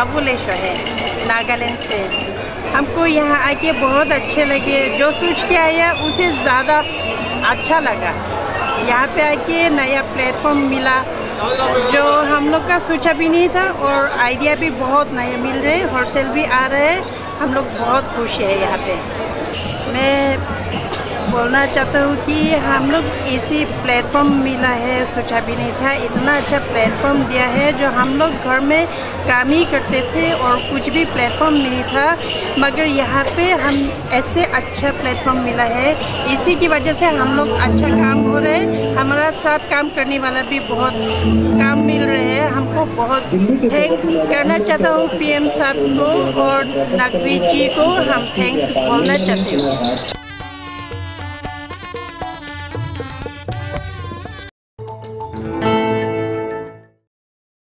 अबुलेश्वर है, नागालैंड से। हमको यहाँ आके बहुत अच्छे लगे। जो सोच के आया, उसे ज़्यादा अच्छा लगा। यहाँ पे आके नया प्लेटफॉर्म मिला, जो हम लोग का सोचा भी नहीं था और आइडिया भी बहुत नए मिल रहे होलसेल भी आ रहे हैं। हम लोग बहुत खुश है यहाँ पे। मैं बोलना चाहता हूँ कि हम लोग इसी प्लेटफॉर्म मिला है, सोचा भी नहीं था। इतना अच्छा प्लेटफॉर्म दिया है जो हम लोग घर में काम ही करते थे और कुछ भी प्लेटफॉर्म नहीं था। मगर यहाँ पे हम ऐसे अच्छा प्लेटफॉर्म मिला है। इसी की वजह से हम लोग अच्छा काम हो रहे हैं। हमारा साथ काम करने वाला भी बहुत काम मिल रहे हैं। हमको बहुत थैंक्स करना चाहता हूँ पीएम साहब को और नकवी जी को। हम थैंक्स बोलना चाहते हूँ।